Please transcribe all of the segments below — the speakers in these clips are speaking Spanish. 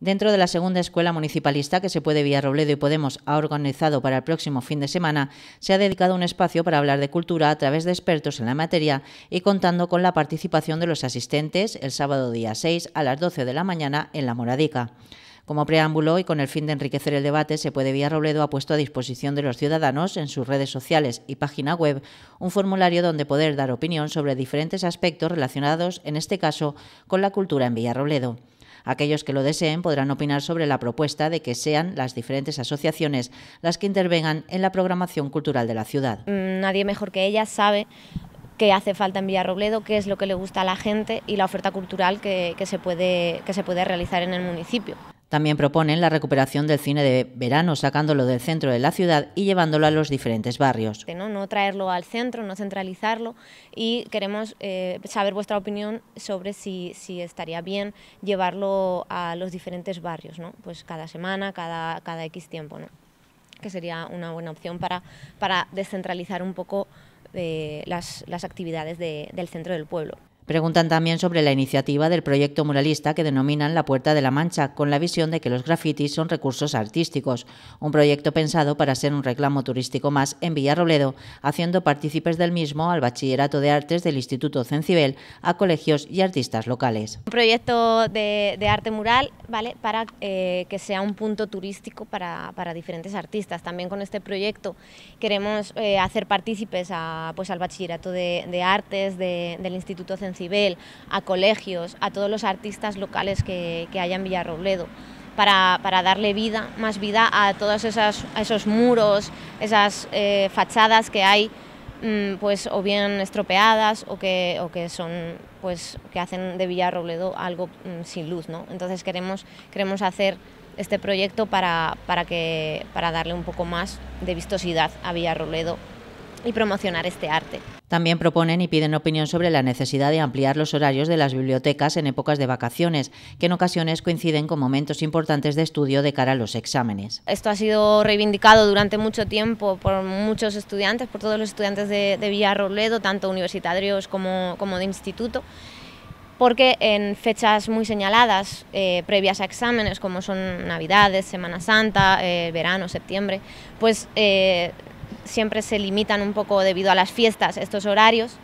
Dentro de la segunda escuela municipalista que se puede Villarrobledo y Podemos ha organizado para el próximo fin de semana, se ha dedicado un espacio para hablar de cultura a través de expertos en la materia y contando con la participación de los asistentes el sábado día 6 a las 12 de la mañana en La Moradica. Como preámbulo y con el fin de enriquecer el debate, se puede Villarrobledo ha puesto a disposición de los ciudadanos en sus redes sociales y página web un formulario donde poder dar opinión sobre diferentes aspectos relacionados, en este caso, con la cultura en Villarrobledo. Aquellos que lo deseen podrán opinar sobre la propuesta de que sean las diferentes asociaciones las que intervengan en la programación cultural de la ciudad. Mm, nadie mejor que ella sabe qué hace falta en Villarrobledo, qué es lo que le gusta a la gente y la oferta cultural que, se, puede, que se puede realizar en el municipio. También proponen la recuperación del cine de verano, sacándolo del centro de la ciudad y llevándolo a los diferentes barrios. No, traerlo al centro, no centralizarlo y queremos eh, saber vuestra opinión sobre si, estaría bien llevarlo a los diferentes barrios, ¿no? pues cada semana, cada, cada X tiempo, ¿no? que sería una buena opción para, para descentralizar un poco eh, las, actividades del centro del pueblo. Preguntan también sobre la iniciativa del proyecto muralista que denominan La Puerta de la Mancha, con la visión de que los grafitis son recursos artísticos, un proyecto pensado para ser un reclamo turístico más en Villarrobledo, haciendo partícipes del mismo al Bachillerato de Artes del Instituto Cencibel, a colegios y artistas locales. Un proyecto de, arte mural ¿vale? para eh, que sea un punto turístico para, diferentes artistas. También con este proyecto queremos eh, hacer partícipes a, pues, al Bachillerato de, Artes del Instituto Cencibel Cibel, a colegios, a todos los artistas locales que, que haya en Villarrobledo. Para, para, darle vida, más vida a todos esos, esos muros, esas eh, fachadas que hay mm, pues o bien estropeadas o que, o que son pues que hacen de Villarrobledo algo mm, sin luz, ¿no? Entonces queremos, queremos hacer este proyecto para, para, que, para darle un poco más de vistosidad a Villarrobledo y promocionar este arte. También proponen y piden opinión sobre la necesidad de ampliar los horarios de las bibliotecas en épocas de vacaciones, que en ocasiones coinciden con momentos importantes de estudio de cara a los exámenes. Esto ha sido reivindicado durante mucho tiempo por muchos estudiantes, por todos los estudiantes de, de Villarrobledo, tanto universitarios como, como de instituto porque en fechas muy señaladas, eh, previas a exámenes, como son Navidades, Semana Santa, eh, verano, septiembre, pues eh, siempre se limitan un poco debido a las fiestas estos horarios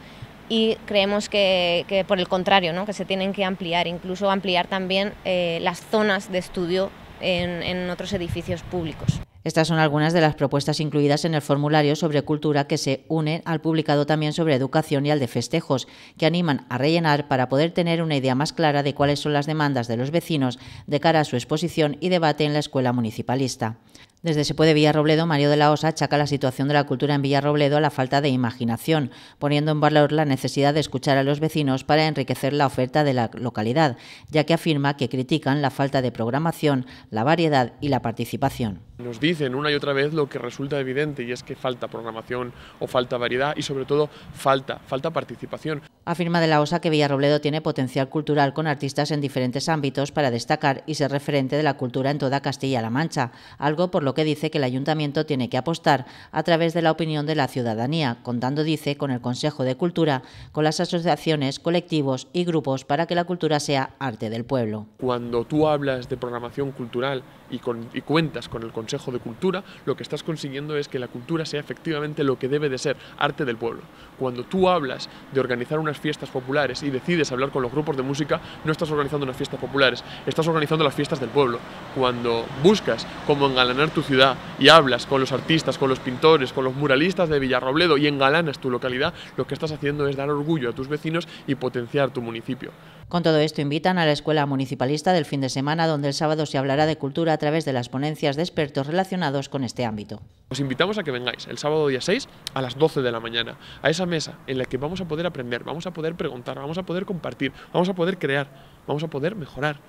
y creemos que, por el contrario, ¿no? que se tienen que ampliar, incluso ampliar también eh, las zonas de estudio en, en otros edificios públicos. Estas son algunas de las propuestas incluidas en el formulario sobre cultura que se unen al publicado también sobre educación y al de festejos, que animan a rellenar para poder tener una idea más clara de cuáles son las demandas de los vecinos de cara a su exposición y debate en la escuela municipalista. Desde Se puede Villarrobledo, Mario de la Osa achaca la situación de la cultura en Villarrobledo a la falta de imaginación, poniendo en valor la necesidad de escuchar a los vecinos para enriquecer la oferta de la localidad, ya que afirma que critican la falta de programación, la variedad y la participación. Nos dicen una y otra vez lo que resulta evidente y es que falta programación o falta variedad y sobre todo falta, falta participación. Afirma de la OSA que Villarrobledo tiene potencial cultural con artistas en diferentes ámbitos para destacar y ser referente de la cultura en toda Castilla-La Mancha, algo por lo que dice que el ayuntamiento tiene que apostar a través de la opinión de la ciudadanía, contando, dice, con el Consejo de Cultura, con las asociaciones, colectivos y grupos para que la cultura sea arte del pueblo. Cuando tú hablas de programación cultural y, y cuentas con el Consejo de Cultura, lo que estás consiguiendo es que la cultura sea efectivamente lo que debe de ser, arte del pueblo. Cuando tú hablas de organizar unas fiestas populares y decides hablar con los grupos de música, no estás organizando unas fiestas populares, estás organizando las fiestas del pueblo. Cuando buscas cómo engalanar tu ciudad y hablas con los artistas, con los pintores, con los muralistas de Villarrobledo y engalanas tu localidad, lo que estás haciendo es dar orgullo a tus vecinos y potenciar tu municipio. Con todo esto invitan a la Escuela Municipalista del fin de semana, donde el sábado se hablará de cultura través de las ponencias de expertos relacionados con este ámbito. Os invitamos a que vengáis el sábado día 6 a las 12 de la mañana, a esa mesa en la que vamos a poder aprender, vamos a poder preguntar, vamos a poder compartir, vamos a poder crear, vamos a poder mejorar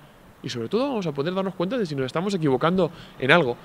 y sobre todo vamos a poder darnos cuenta de si nos estamos equivocando en algo.